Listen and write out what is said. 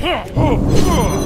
Huh!